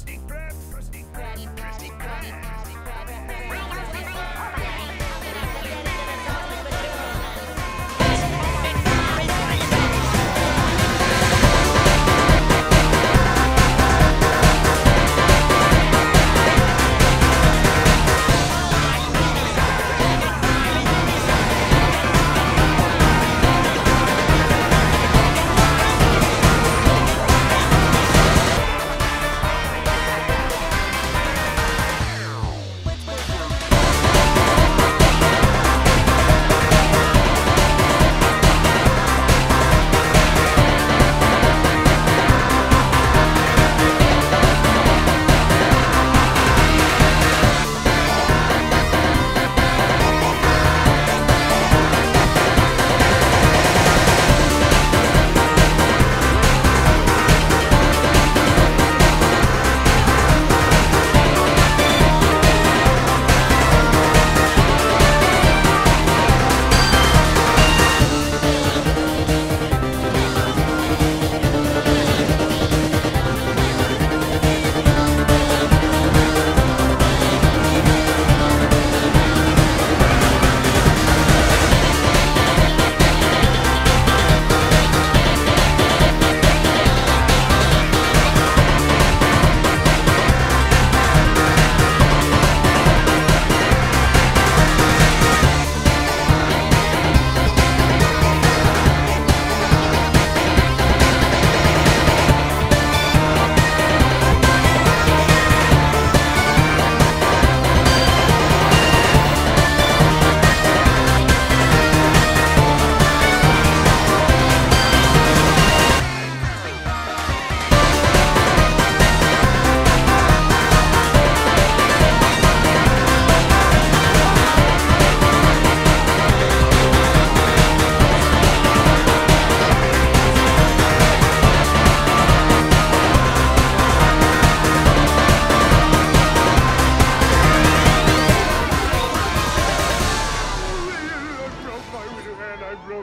Rusty Brown.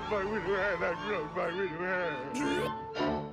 Broke my window hand. I broke my window hand.